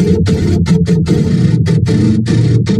Thank you